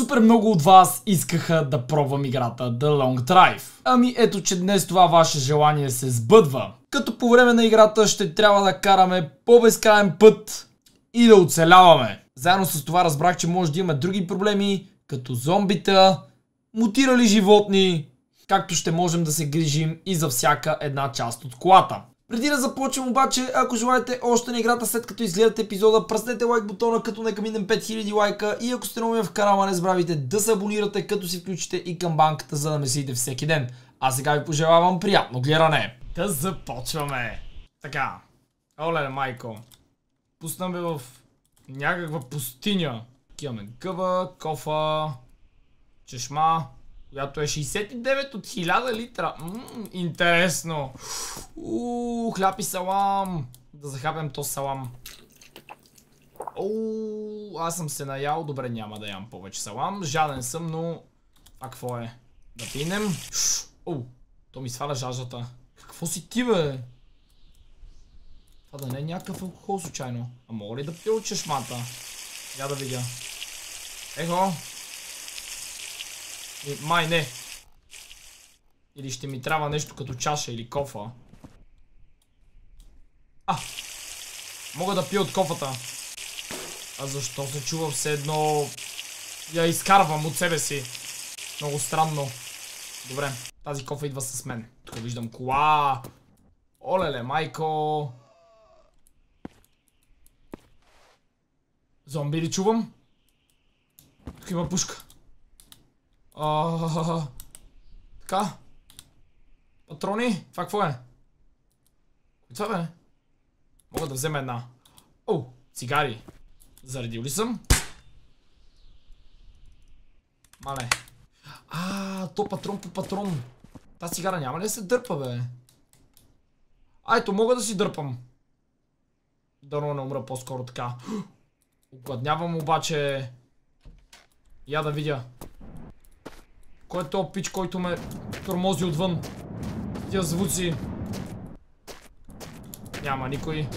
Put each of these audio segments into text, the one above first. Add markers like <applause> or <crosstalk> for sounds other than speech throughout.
Супер много от вас искаха да пробвам играта The Long Drive. Ами ето, че днес това ваше желание се сбъдва. Като по време на играта ще трябва да караме по безкрайен път и да оцеляваме. Заедно с това разбрах, че може да има други проблеми, като зомбита, мутирали животни, както ще можем да се грижим и за всяка една част от колата. Преди да започнем обаче, ако желаете още на играта след като изгледате епизода, пръснете лайк бутона като нека минем 5000 лайка и ако сте нови в канала не забравяйте да се абонирате като си включите и камбанката за да ме следите всеки ден. А сега ви пожелавам приятно гледане. Да започваме. Така. Оле, майко. Пуснаме в някаква пустиня. Имаме гъба, кофа, чешма, която е 69 от 1000 литра. Интересно. Ууу, хляб и салам. Да захапем то салам. Оу, аз съм се наял. Добре, няма да ям повече салам. Жаден съм, но... А какво е? Да пинем. Оу, то ми сваля жаждата. Какво си ти, бе? Това да не е някакъв алкохол случайно. А мога ли да пия от? Я да видя. Ехо, май не. Или ще ми трябва нещо като чаша или кофа. А! Мога да пия от кофата. А защо се чува все едно... Я изкарвам от себе си. Много странно. Добре, тази кофа идва с мен. Тук виждам кола. Олеле, майко. Зомби ли чувам? Тук има пушка. А, така. Патрони? Това какво е? Това бе? Мога да взема една. О, цигари. Заредил ли съм? Мале. А, то патрон по патрон. Та цигара няма ли да се дърпа, бе? Айто, мога да си дърпам. Дано не умра по-скоро така. <gasps> Огладнявам обаче. Я да видя. Кой е този пич, който ме тормози отвън? Тия звуци. Няма никой.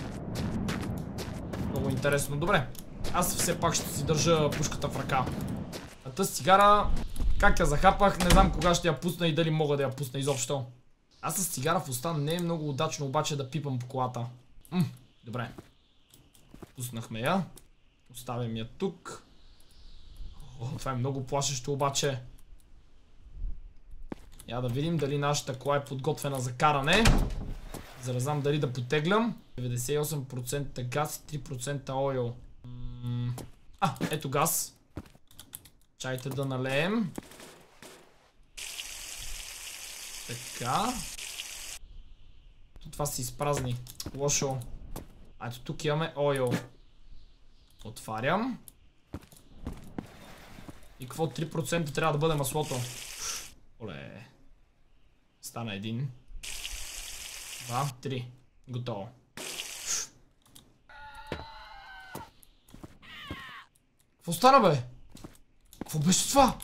Много интересно. Добре. Аз все пак ще си държа пушката в ръка. А тази цигара, как я захапах, не знам кога ще я пусна и дали мога да я пусна изобщо. Аз с цигара в уста не е много удачно обаче да пипам по колата. М, добре. Пуснахме я. Оставям я тук. О, това е много плашещо обаче. Я да видим дали нашата кола е подготвена за каране. За да знам дали да потеглям. 98% газ и 3% ойл. А, ето газ. Чайте да налеем. Така. Това се изпразни. Лошо. А тук имаме ойл. Отварям. И какво 3% трябва да бъде маслото? Оле. Стана един. Два, три. Готово. Какво стана, бе? Какво беше това?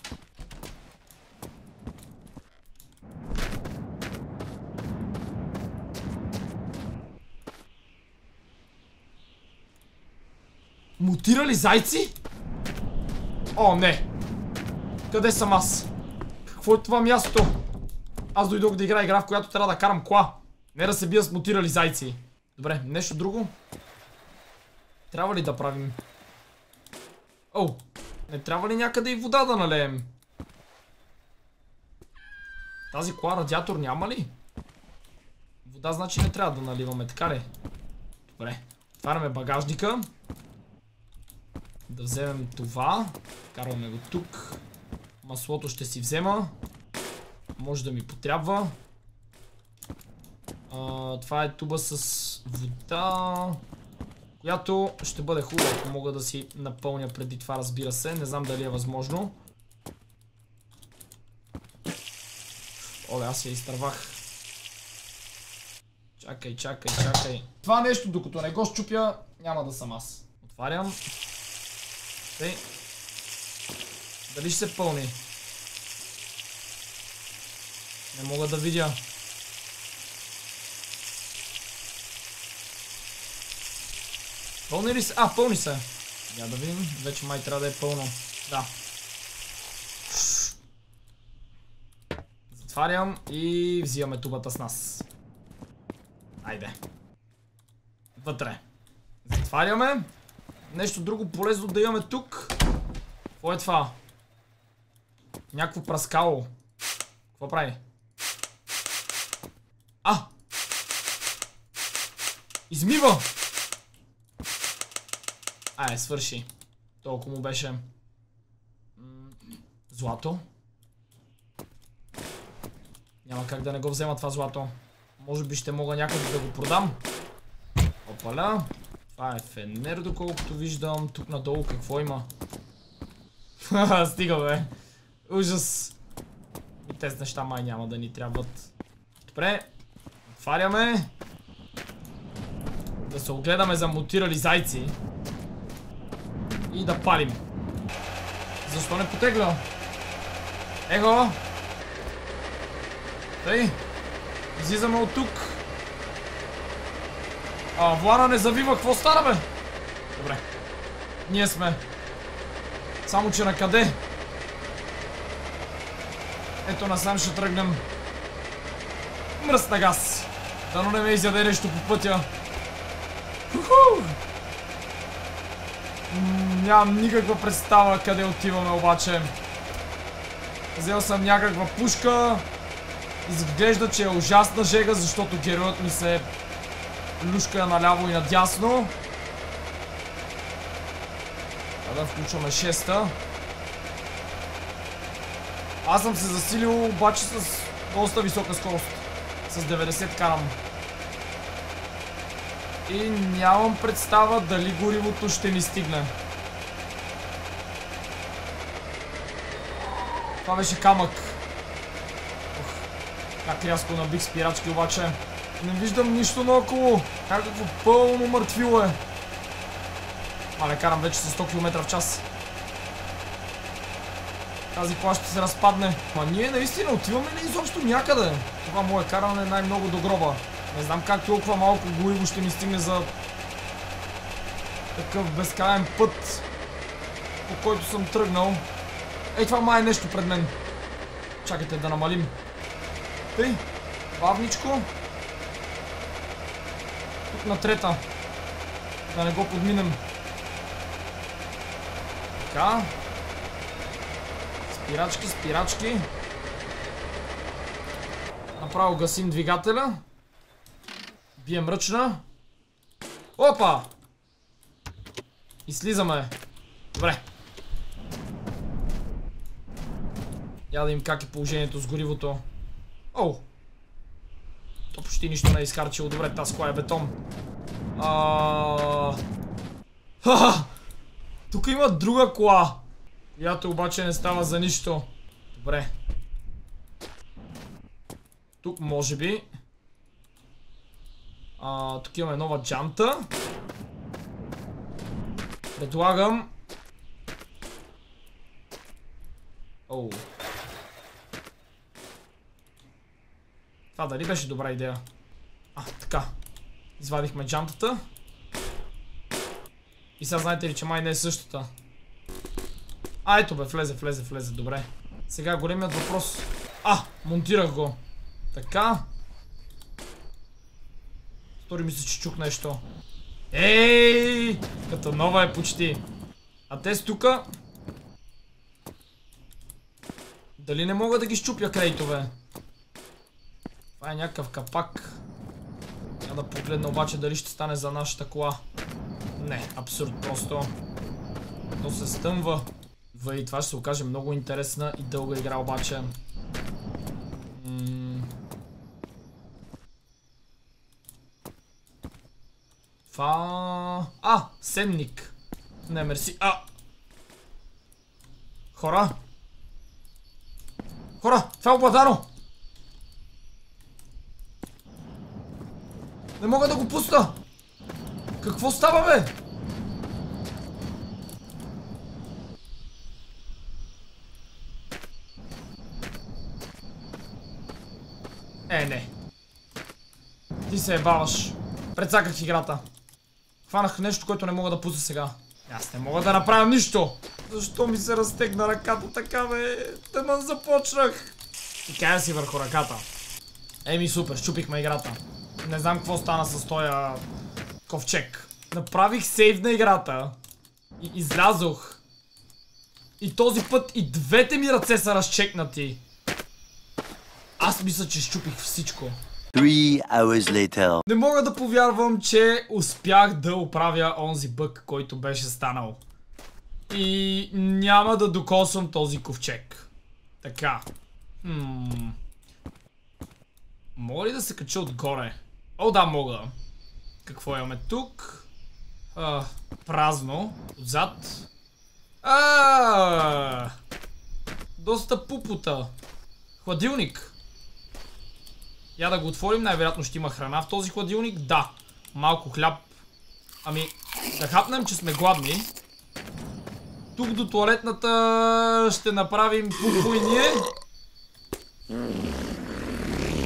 Мутирали зайци? О, не! Къде съм аз? Какво е това място? Аз дойдох да игра игра, в която трябва да карам кола. Не да се бия с мутирали зайци. Добре, нещо друго? Трябва ли да правим? О, не трябва ли някъде и вода да налеем? Тази кола радиатор няма ли? Вода значи не трябва да наливаме, така ли? Добре, отваряме багажника. Да вземем това. Карваме го тук. Маслото ще си взема. Може да ми потрябва. А, това е туба с вода. Която ще бъде хубава, ако мога да си напълня преди това, разбира се. Не знам дали е възможно. Оле, аз я изтървах. Чакай, чакай, чакай. Това нещо, докато не го щупя, няма да съм аз. Отварям. Тъй. Дали ще се пълни? Не мога да видя. Пълни ли се? А, пълни се. Я да видим. Вече май трябва да е пълно. Да. Затварям и взимаме тубата с нас. Айде. Вътре. Затваряме. Нещо друго полезно да имаме тук. Какво е това? Някакво праскало. Какво прави? Измива! Ай, свърши. Толкова му беше. Злато. Няма как да не го взема това злато. Може би ще мога някъде да го продам. Опаля. Това е фенер, доколкото виждам. Тук надолу какво има? Стига бе. Ужас. И тези неща май няма да ни трябват. Добре. Отваряме. Да се огледаме за мутирали зайци. И да палим. Защо не потегля? Его! Тъй. Излизаме от тук. А, Влана не завива. Какво стана, бе? Добре. Ние сме. Само, че на къде? Ето насам ще тръгнем. Мръсна газ. Дано не ме изяде нещо по пътя. Нямам никаква представа къде отиваме обаче. Взел съм някаква пушка. Изглежда, че е ужасна жега, защото героят ми се люшка наляво и надясно. Да включваме 6-та. Аз съм се засилил обаче с доста висока скорост. С 90 карам. И нямам представа дали горивото ще ми стигне. Това беше камък. Ох, как рязко набих спирачки обаче. Не виждам нищо наоколо. Някакво пълно мъртвило е. Мале, карам вече с 100 км в час. Тази кола ще се разпадне. Ма ние наистина отиваме ли изобщо някъде? Това мое каране е най-много до гроба. Не знам как толкова малко гориво ще ми стигне за такъв безкрайен път, по който съм тръгнал. Ей, това май е нещо пред мен. Чакайте да намалим. Тъй, бавничко. Тук на трета. Да не го подминем. Така. Спирачки, спирачки. Направо гасим двигателя. Бием ръчна. Опа! И. Добре. Я да им как е положението с горивото. Оу! То почти нищо не е изхарчило. Добре, тази кола е бетон. Ха-ха! Тук има друга кола. Която обаче не става за нищо. Добре. Тук може би. А, тук имаме нова джанта. Предлагам. Оу. Това дали беше добра идея? А, така. Извадихме джантата. И сега знаете ли, че май не е същата. А, ето бе, влезе, влезе, влезе, добре. Сега големият въпрос. А, монтирах го. Така. Стори ми се, че чук нещо. Ей! Като нова е почти. А те с тука... Дали не мога да ги щупя крейтове? Това е някакъв капак. Я да погледна обаче дали ще стане за нашата кола. Не, абсурд просто. То се стъмва. В и това ще се окаже много интересна и дълга игра обаче. Това... А! Сенник. Не, мерси. А! Хора! Хора! Това е обладано! Не мога да го пуста! Какво става, бе? Е, не. Ти се ебаваш. Предсаках играта. Хванах нещо, което не мога да пусна сега. Аз не мога да направя нищо. Защо ми се разтегна ръката така, бе? Тъмън започнах. И кая си върху ръката. Еми супер, щупихме играта. Не знам какво стана с този ковчег. Направих сейв на играта. И излязох. И този път и двете ми ръце са разчекнати. Аз мисля, че щупих всичко. Не мога да повярвам, че успях да оправя онзи бък, който беше станал. И няма да докосвам този ковчег. Така. Хм. Мога ли да се кача отгоре? О, да, мога. Какво имаме тук? Празно. Отзад. Доста пупота. Хладилник. Я да го отворим, най-вероятно ще има храна в този хладилник. Да. Малко хляб. Ами, да хапнем, че сме гладни. Тук до туалетната ще направим пупо и ние.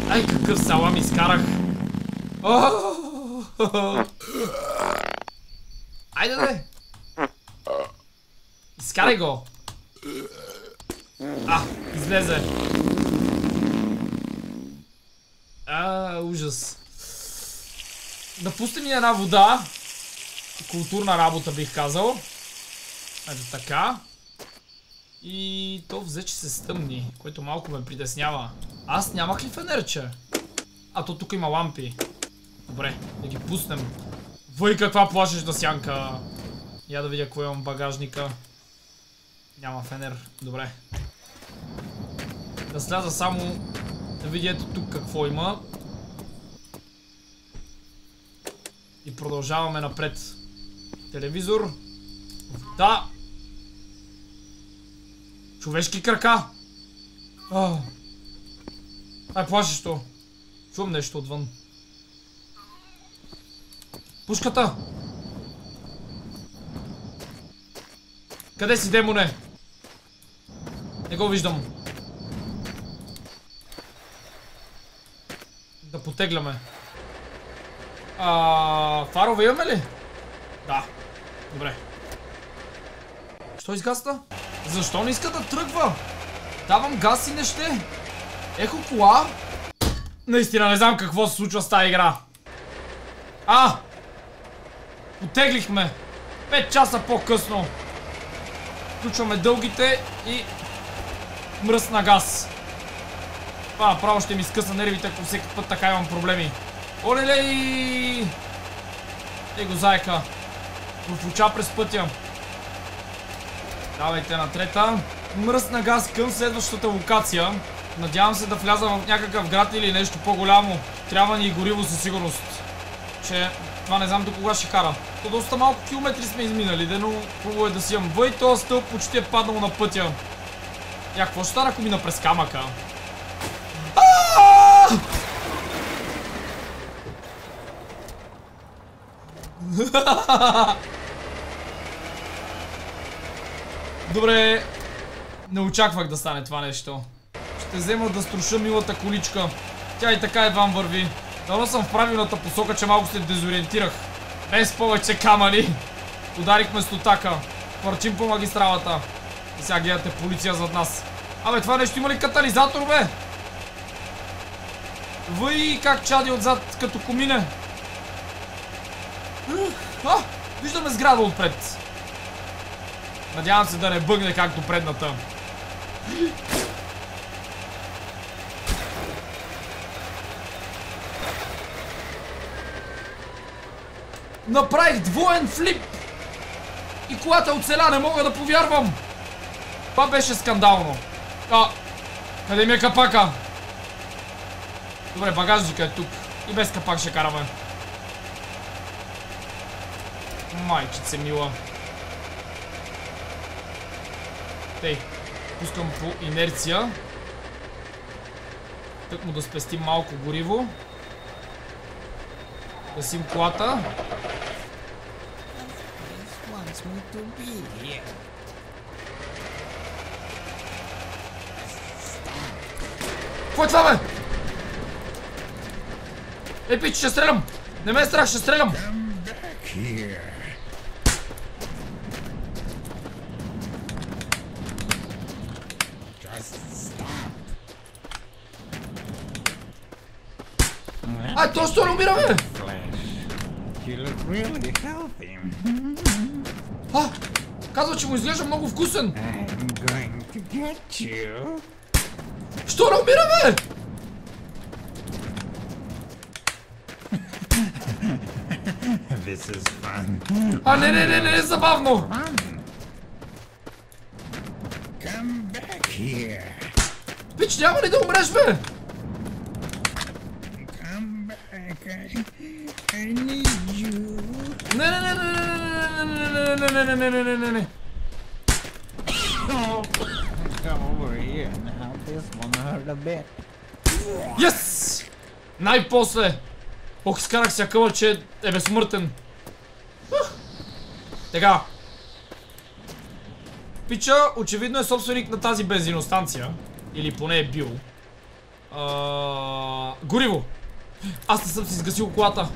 Ай, какъв салам изкарах. Айде да Изкарай го. А, излезе. А, ужас. Да пустим и една вода. Културна работа бих казал. Ето така. И то взе, че се стъмни, което малко ме притеснява. Аз нямах ли фенерче? А то тук има лампи. Добре, да ги пуснем. Въй каква плашеща сянка. Я да видя какво имам багажника. Няма фенер. Добре. Да сляза само да видя ето тук какво има. И продължаваме напред. Телевизор. Да. Човешки крака. Ай, плашещо. Чувам нещо отвън. Пушката! Къде си, демоне? Не го виждам. Да потегляме. А, фарове имаме ли? Да. Добре. Що изгасна? Защо не иска да тръгва? Давам газ и не ще. Ехо кола. Наистина не знам какво се случва с тази игра. А! Потеглихме. 5 часа по-късно. Включваме дългите и мръсна газ. Това направо ще ми скъса нервите, ако всеки път така имам проблеми. Олелей! Ей го заека. В оча през пътя. Давайте на трета. Мръсна газ към следващата локация. Надявам се да вляза в някакъв град или нещо по-голямо. Трябва ни и гориво със сигурност. Че това не знам до кога ще кара. То доста малко километри сме изминали, но хубаво е да си имам. Въй, този стълб почти е паднал на пътя. Я, какво ще стара, ако мина през камъка? Добре, не очаквах да стане това нещо. Ще взема да струша милата количка. Тя и така едва върви. Дано съм в правилната посока, че малко се дезориентирах. Без повече камъни. Ударихме стотака. Парчим по магистралата. И сега гледате полиция зад нас. Абе, това нещо има ли катализатор, бе? Въй как чади отзад, като комине. А, виждаме сграда отпред. Надявам се да не бъгне както предната. Направих двоен флип! И колата оцеля, не мога да повярвам! Това беше скандално. А, къде ми е капака? Добре, багажника е тук. И без капак ще караме. Майчице мила. Тей, пускам по инерция. Тък му да спестим малко гориво. Гасим колата. Какво е това, бе? Епічно стрелям! Не мене страшно, стрелям! А то что он умирает? Э? А, Казалось, ему излежа много вкусен. Что он умирает? Э? This is fun. А, не, не, не, не, не, забавно. Fun. Come back here. Пич, няма ли да умреш, бе? Не, не, не, не, не, не, не, не, не, не, не, не, не, не. Bit. Yes! Най-после! Ох, изкарах се къла, че е безсмъртен. Така. Пича, очевидно е собственик на тази бензиностанция. Или поне е бил. А, гориво! Аз не съм си сгасил колата.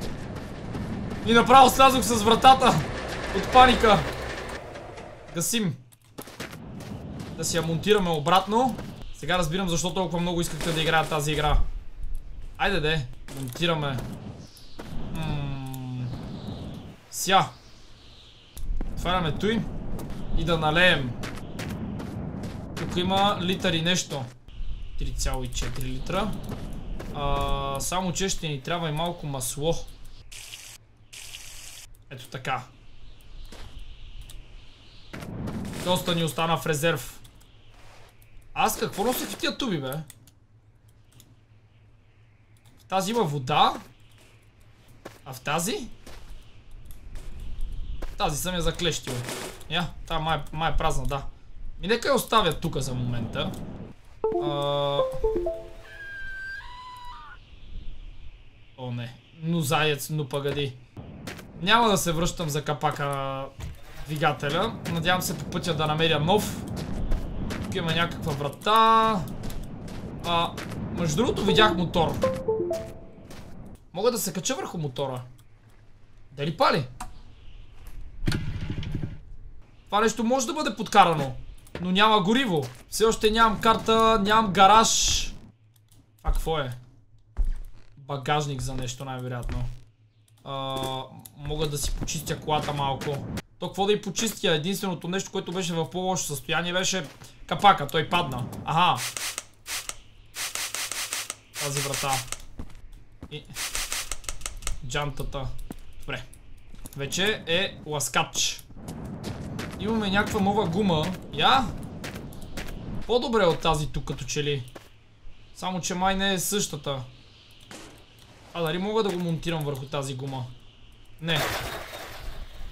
И направо слязох с вратата. От паника. Гасим. Да си я монтираме обратно. Сега разбирам защо толкова много искахте да играят тази игра. Айде де, монтираме. Ся. Отваряме той. И да налеем. Тук има литър и нещо. 3,4 литра. А, само че ще ни трябва и малко масло. Ето така. Доста ни остана в резерв. Аз какво носех в тия туби, бе? В тази има вода. А в тази? Тази съм я заклещил. Я, та май, е празна, да. И нека я оставя тук за момента. А... О, не. Но заец, но пъгади. Няма да се връщам за капака двигателя. Надявам се по пътя да намеря нов. Тук има някаква врата. А, между другото видях мотор. Мога да се кача върху мотора. Дали пали? Това нещо може да бъде подкарано. Но няма гориво. Все още нямам карта, нямам гараж. А какво е? Багажник за нещо най-вероятно. Мога да си почистя колата малко. То какво да и почистя? Единственото нещо, което беше в по-лошо състояние беше капака. Той падна. Аха. Тази врата. И... Джантата. Добре. Вече е ласкач. Имаме някаква нова гума. Я? По-добре от тази тук като че ли. Само че май не е същата. А дали мога да го монтирам върху тази гума? Не.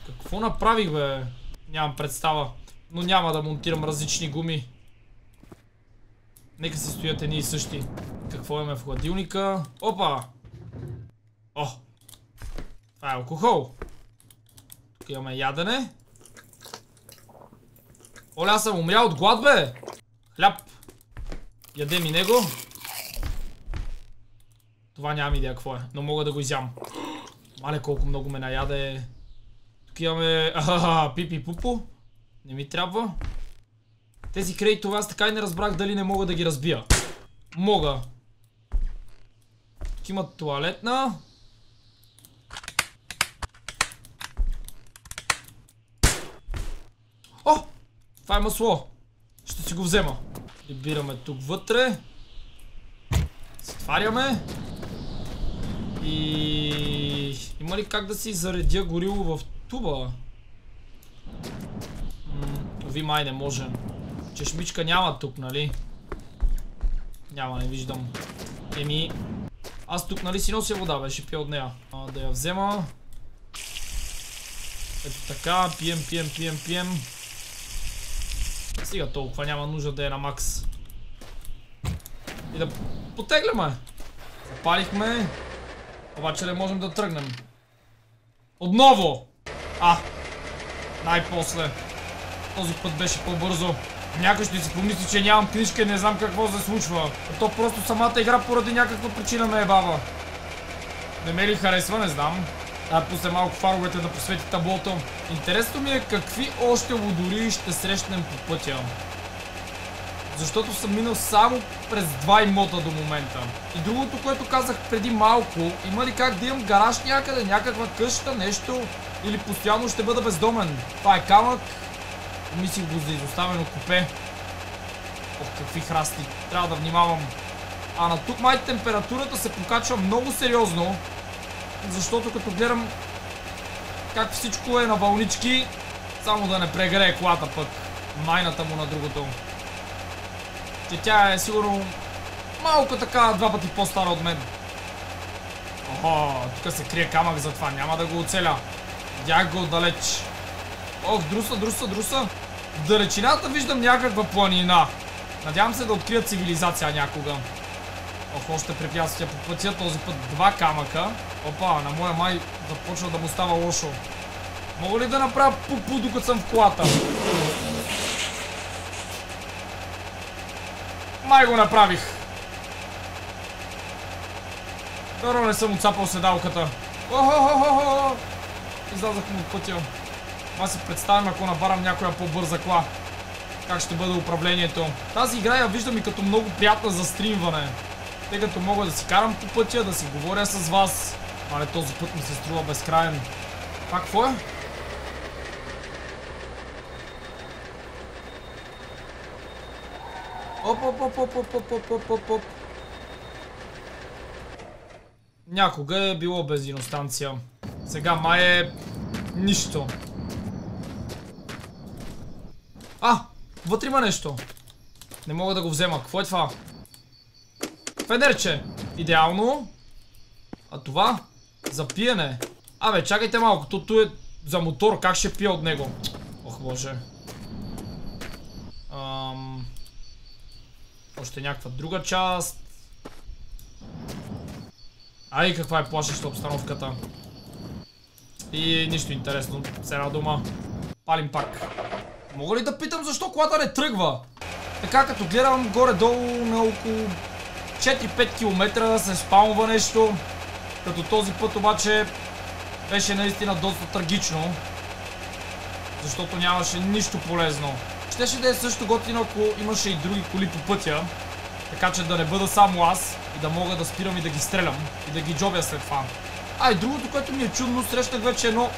Какво направих бе? Нямам представа. Но няма да монтирам различни гуми. Нека си стоят едни и същи. Какво имаме в хладилника? Опа! О! Това е алкохол. Тук имаме ядене. Оля, аз съм умрял от глад, бе! Хляб. Ядем и него. Това нямам идея какво е, но мога да го изям. Мале колко много ме наяде. Тук имаме ахаха, пипи пупо. Не ми трябва. Тези кредитове аз така и не разбрах дали не мога да ги разбия. Мога. Тук има туалетна. О! Това е масло. Ще си го взема. Прибираме тук вътре. Затваряме. И... Има ли как да си заредя горило в туба? Ви май не може. Чешмичка няма тук, нали? Няма, не виждам. Еми... Аз тук нали си нося вода, беше пия от нея. А, да я взема. Ето така, пием, пием, пием, пием. Сега толкова няма нужда да е на макс. И да потегляме. Запалихме. Обаче не можем да тръгнем. Отново! А! Най-после. Този път беше по-бързо. Някой ще си помисли, че нямам книжка и не знам какво се случва. А то просто самата игра поради някаква причина ме е баба. Не ме ли харесва, не знам. А пусне малко фаровете да посвети таблото. Интересно ми е какви още лудори ще срещнем по пътя. Защото съм минал само през два имота до момента. И другото, което казах преди малко, има ли как да имам гараж някъде, някаква къща, нещо? Или постоянно ще бъда бездомен? Това е камък. Мислих го за изоставено купе. Ох, какви храсти. Трябва да внимавам. А на тук май температурата се покачва много сериозно. Защото като гледам как всичко е на вълнички, само да не прегрее колата пък. Майната му на другото. Че тя е сигурно малко така два пъти по-стара от мен. Охо, тук се крие камък за това. Няма да го оцеля. Видях го отдалеч. Ох, друса, друса, друса. В далечината виждам някаква планина. Надявам се да открия цивилизация някога. Ох, още препятствия по пътя. Този път два камъка. Опа, на моя май започва да му става лошо. Мога ли да направя пупу, докато съм в колата? Май го направих. Дано не съм отцапал седалката. Охо-хо-хо-хо! Излязах му от пътя. Аз си представям, ако набарам някоя по-бърза кола. Как ще бъде управлението. Тази игра я виждам и като много приятна за стримване. Тъй като мога да си карам по пътя, да си говоря с вас. Але този път ми се струва безкрайен. Това какво е? Оп, оп, оп, оп, оп, оп, оп, оп, оп, оп. Някога е било бензиностанция. Сега май е... Нищо. А! Вътре има нещо. Не мога да го взема. Какво е това? Фенерче. Идеално. А това? За пиене. Абе, чакайте малко. Тото е за мотор. Как ще пия от него? Ох, боже. Ам... Още някаква друга част. Ай, каква е плашеща обстановката. И нищо интересно. С дума. Палим пак. Мога ли да питам защо колата не тръгва? Така като гледам горе-долу на около 4-5 км се спалва нещо. Като този път обаче беше наистина доста трагично. Защото нямаше нищо полезно. Щеше да е също готино, ако имаше и други коли по пътя. Така че да не бъда само аз и да мога да спирам и да ги стрелям. И да ги джобя след това. А и другото, което ми е чудно, срещах вече едно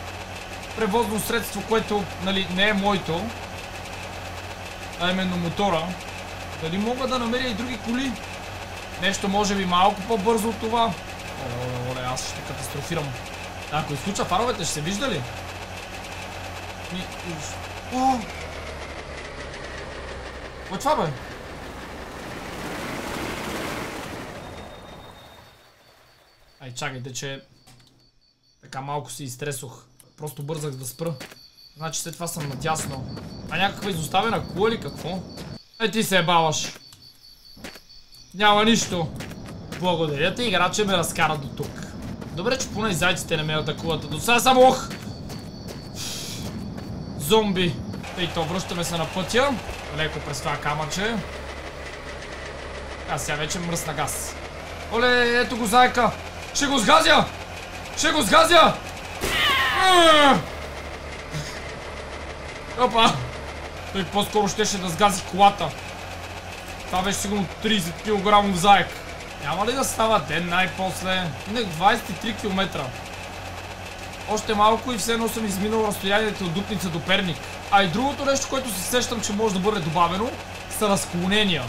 превозно средство, което нали, не е моето. А именно мотора. Дали мога да намеря и други коли? Нещо може би малко по-бързо от това. Оле, аз ще катастрофирам. Ако изключа фаровете, ще се вижда ли? Ми... О! Е това, бе? Ай, чакайте, че... Така малко си изтресох. Просто бързах да спра. Значи след това съм надясно. А някаква изоставена кула или какво? Е, ти се ебаваш. Няма нищо. Благодаря ти, играче ме разкара до тук. Добре, че поне зайците не ме атакуват. До сега съм ох! Зомби. Ей то, връщаме се на пътя. Леко през това камъче. А сега вече мръсна газ. Оле, ето го зайка! Ще го сгазя! Ще го сгазя! Опа! Той по-скоро щеше да сгази колата. Това беше сигурно 30 кг заек. Няма ли да става ден най-после? Минах 23 км. Още малко и все едно съм изминал разстоянието от Дупница до Перник. А и другото нещо, което се сещам, че може да бъде добавено, са разклонения.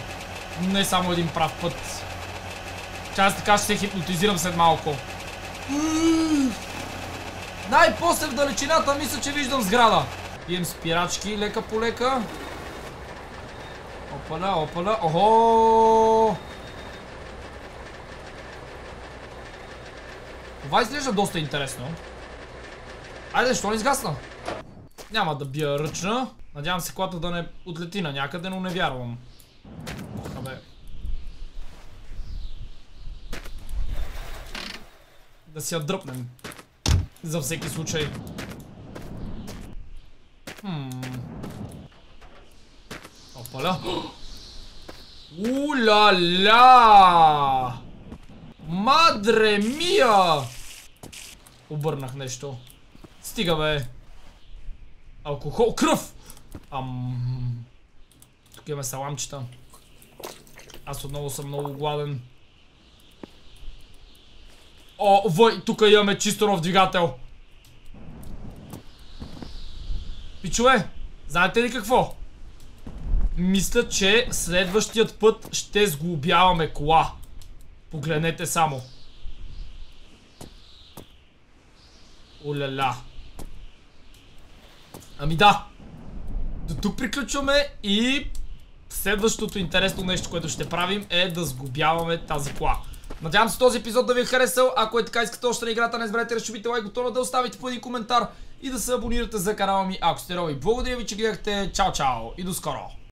Не само един прав път. Че аз така ще се хипнотизирам след малко. Най-после в далечината мисля, че виждам сграда. Имам спирачки лека по лека. Опаля, опаля. Охо! Това изглежда доста интересно. Айде, защо не изгасна? Няма да бия ръчна. Надявам се колата да не отлети на някъде, но не вярвам. Абе. Да си я дръпнем. За всеки случай. Хм. Опаля. Уля-ля! Мадре мия! Обърнах нещо. Стига бе. Алкохол. Кръв! Ам... Тук имаме саламчета. Аз отново съм много гладен. О, въй, тук имаме чисто нов двигател. Пичове, знаете ли какво? Мисля, че следващият път ще сглобяваме кола. Погледнете само. Оляля. Ами да. До тук приключваме и следващото интересно нещо, което ще правим е да сглобяваме тази кола. Надявам се този епизод да ви е харесал. Ако е така искате още на играта, не изберете да щупите лайк бутона, да оставите по един коментар и да се абонирате за канала ми, ако сте нови. Благодаря ви, че гледахте. Чао, чао и до скоро!